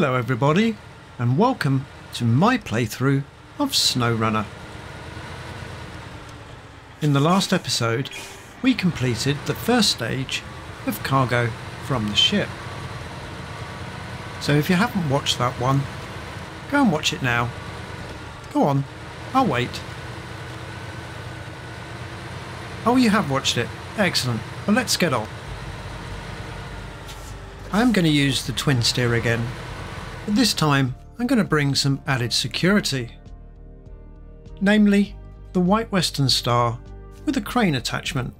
Hello everybody and welcome to my playthrough of SnowRunner. In the last episode we completed the first stage of cargo from the ship. So if you haven't watched that one, go and watch it now. Go on, I'll wait. Oh you have watched it, excellent. Well let's get on. I am going to use the twin steer again but this time I'm going to bring some added security. Namely, the White Western Star with a crane attachment.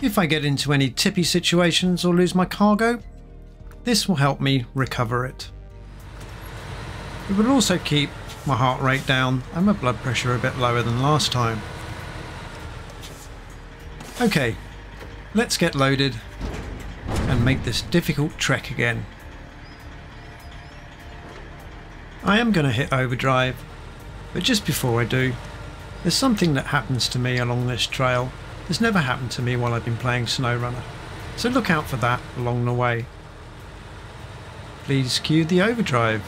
If I get into any tippy situations or lose my cargo, this will help me recover it. It will also keep my heart rate down and my blood pressure a bit lower than last time. Okay, let's get loaded and make this difficult trek again. I am going to hit overdrive, but just before I do, there's something that happens to me along this trail that's never happened to me while I've been playing SnowRunner, so look out for that along the way. Please cue the overdrive.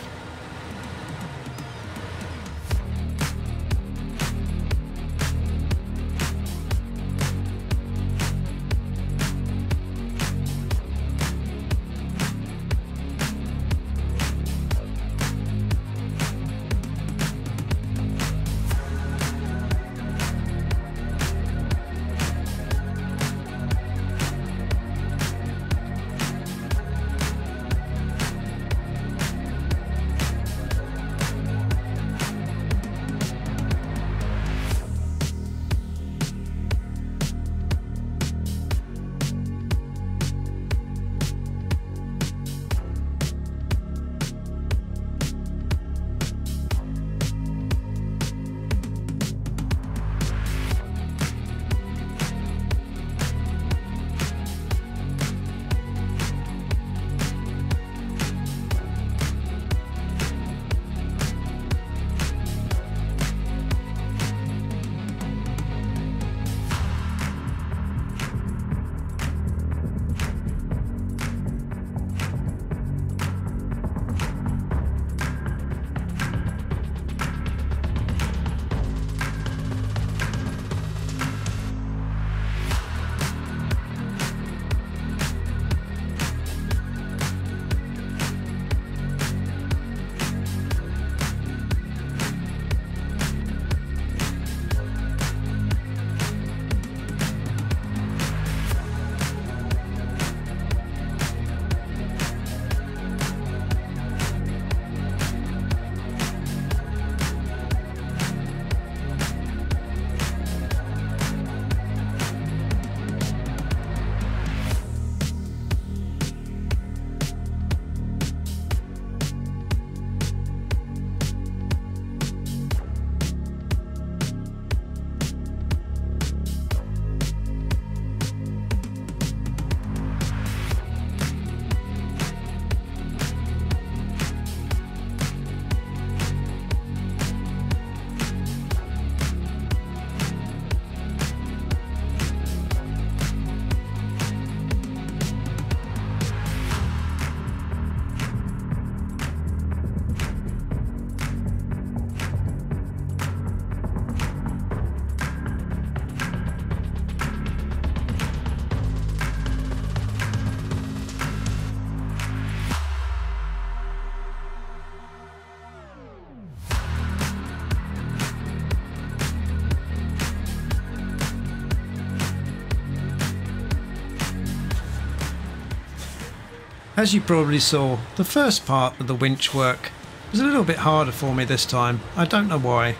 As you probably saw, the first part of the winch work was a little bit harder for me this time. I don't know why.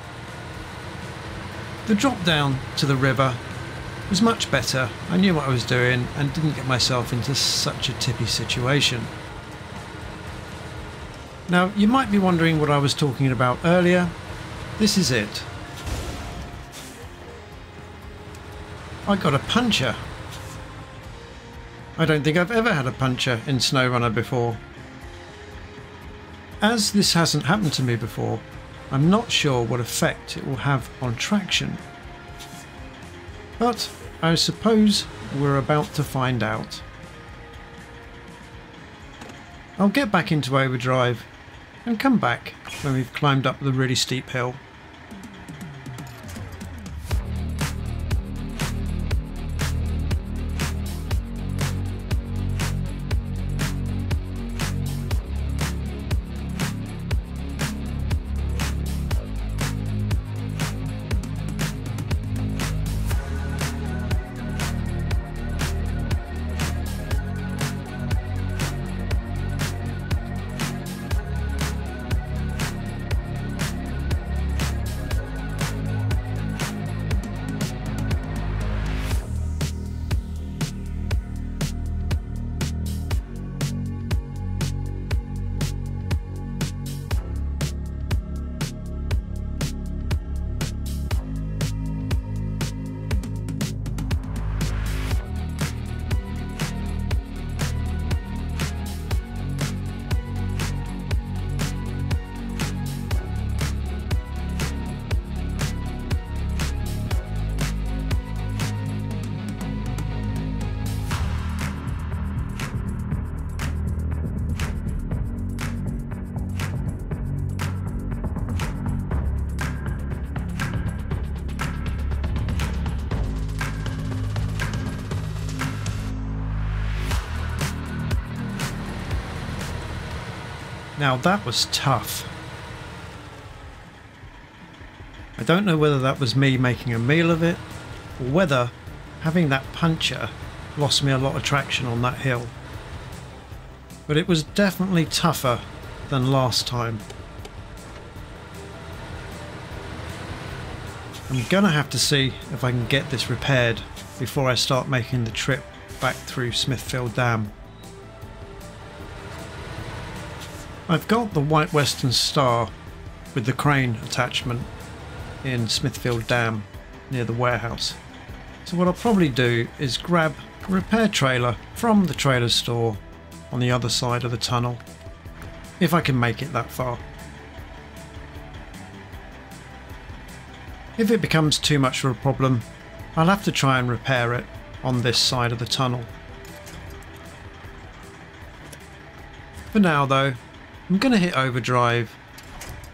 The drop down to the river was much better. I knew what I was doing and didn't get myself into such a tippy situation. Now, you might be wondering what I was talking about earlier. This is it. I got a puncher I don't think I've ever had a puncher in SnowRunner before. As this hasn't happened to me before, I'm not sure what effect it will have on traction. But I suppose we're about to find out. I'll get back into overdrive and come back when we've climbed up the really steep hill. Now that was tough. I don't know whether that was me making a meal of it or whether having that puncher lost me a lot of traction on that hill. But it was definitely tougher than last time. I'm gonna have to see if I can get this repaired before I start making the trip back through Smithville Dam. I've got the White Western Star with the crane attachment in Smithville Dam near the warehouse. So what I'll probably do is grab a repair trailer from the trailer store on the other side of the tunnel, if I can make it that far. If it becomes too much of a problem, I'll have to try and repair it on this side of the tunnel. For now though, I'm going to hit overdrive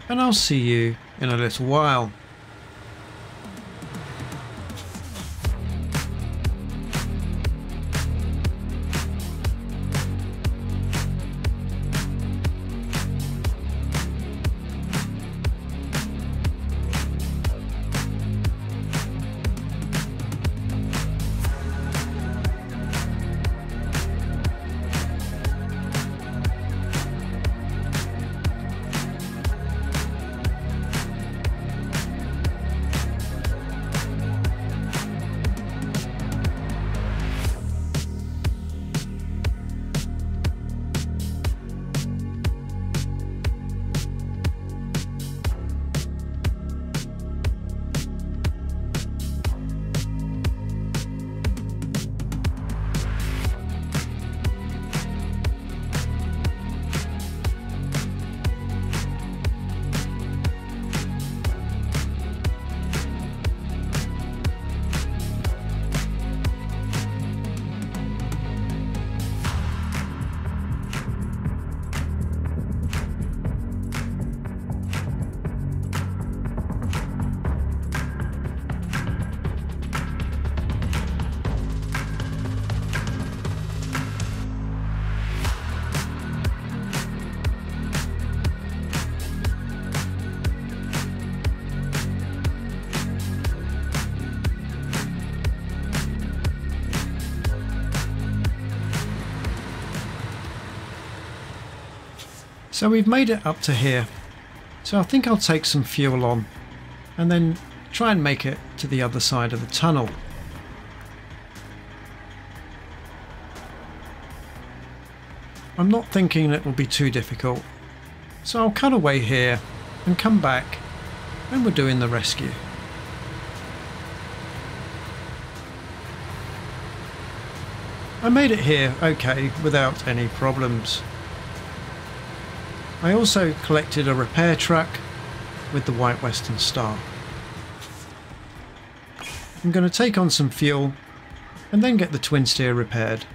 and I'll see you in a little while. So we've made it up to here. So I think I'll take some fuel on and then try and make it to the other side of the tunnel. I'm not thinking it will be too difficult. So I'll cut away here and come back when we're doing the rescue. I made it here okay without any problems. I also collected a repair truck with the White Western Star. I'm going to take on some fuel and then get the twin steer repaired.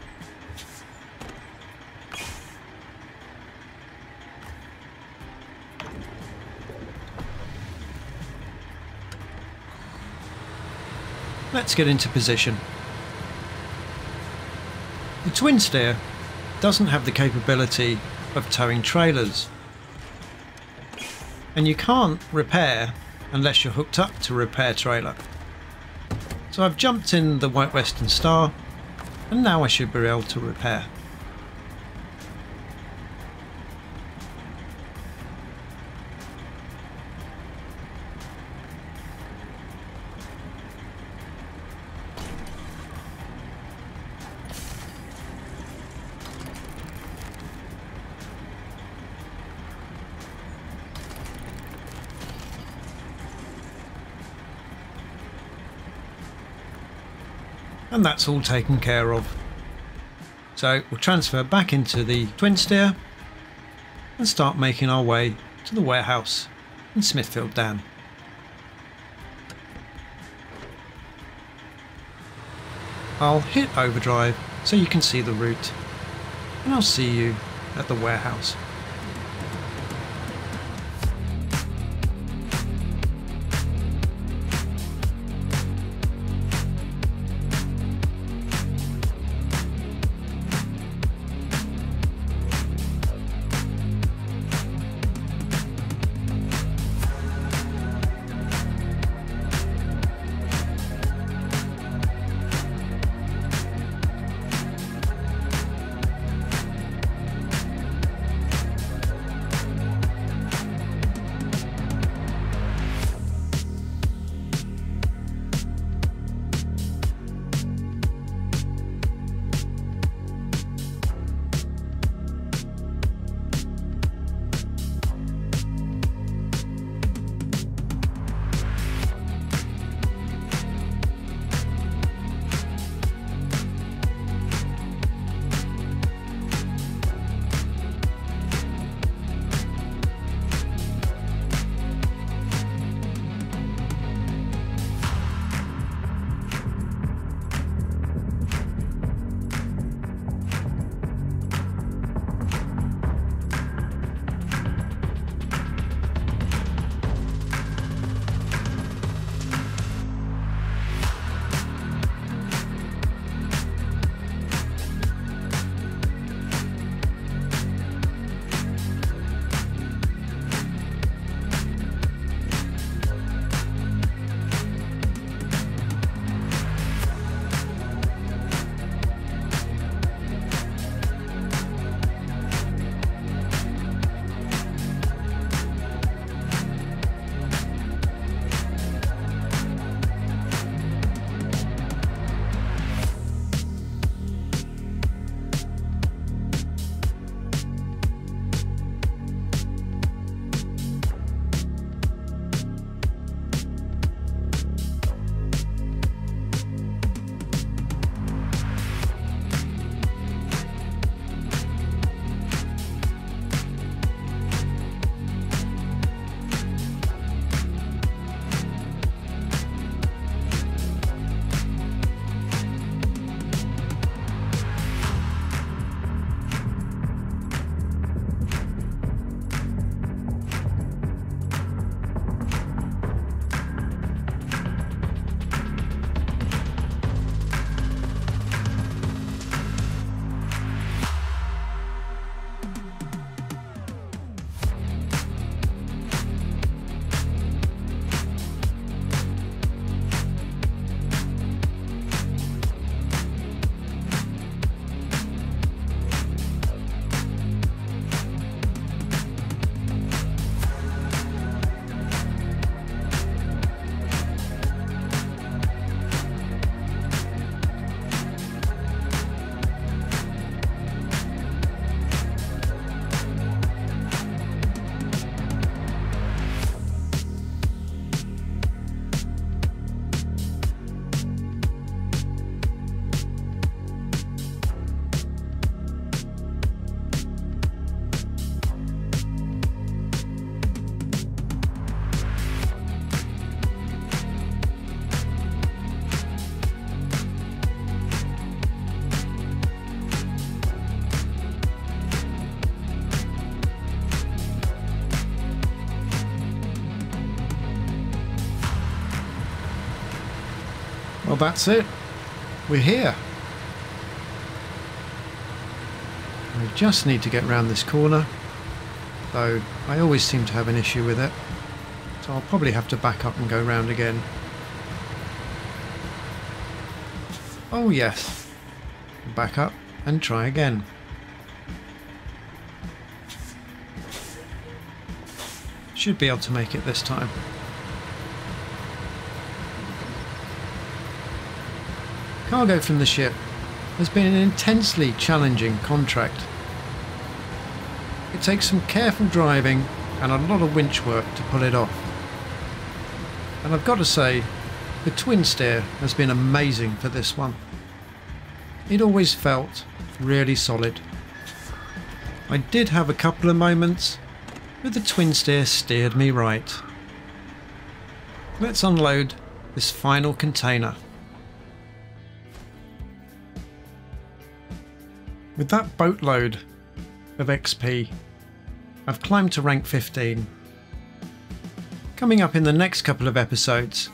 Let's get into position. The twin steer doesn't have the capability of towing trailers and you can't repair unless you're hooked up to repair trailer. So I've jumped in the White Western Star and now I should be able to repair. And that's all taken care of. So we'll transfer back into the twin steer and start making our way to the warehouse in Smithville Dam. I'll hit overdrive so you can see the route and I'll see you at the warehouse. Well, that's it. We're here. We just need to get round this corner, though I always seem to have an issue with it, so I'll probably have to back up and go round again. Oh yes, back up and try again. Should be able to make it this time. Cargo from the ship has been an intensely challenging contract. It takes some careful driving and a lot of winch work to pull it off. And I've got to say, the twin steer has been amazing for this one. It always felt really solid. I did have a couple of moments, but the twin steer steered me right. Let's unload this final container. With that boatload of XP, I've climbed to rank 15. Coming up in the next couple of episodes,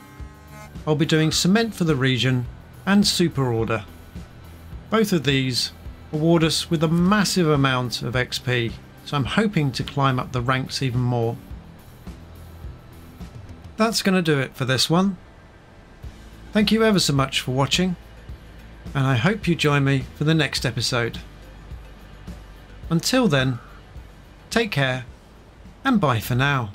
I'll be doing Cement for the Region and Super Order. Both of these award us with a massive amount of XP, so I'm hoping to climb up the ranks even more. That's going to do it for this one. Thank you ever so much for watching, and I hope you join me for the next episode. Until then, take care and bye for now.